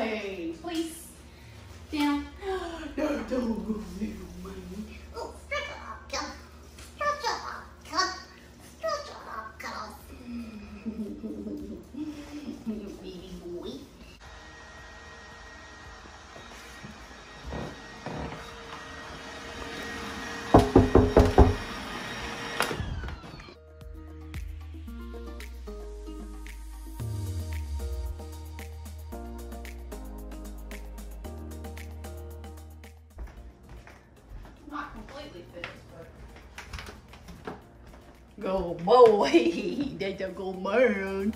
away, please. Down. No, don't move there, mommy. Oh, stretch up, girl. Stretch up, girl. Stretch up, girl. Not completely fixed, but. Go boy, that's a good man.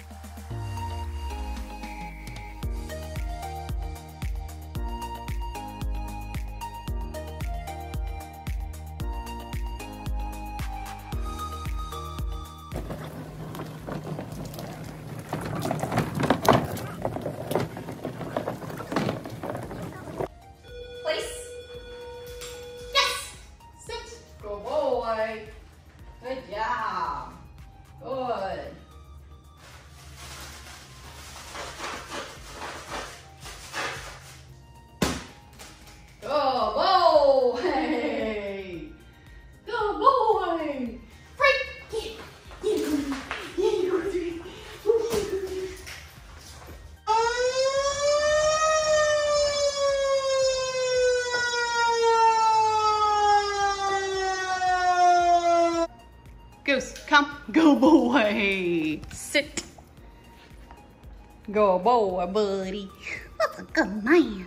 Goose, come. Go boy. Sit. Go boy, buddy. That's a good man.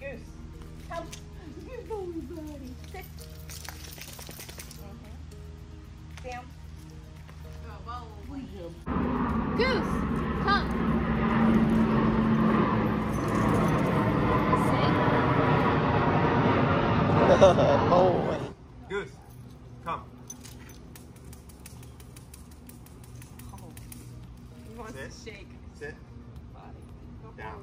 Goose, come. Uh-huh. Oh, Good boy, buddy. Sit. Down. Good boy. Goose, come. Oh, boy. Goose, come. Oh. He wants Sit. to shake Sit. body. Good Down.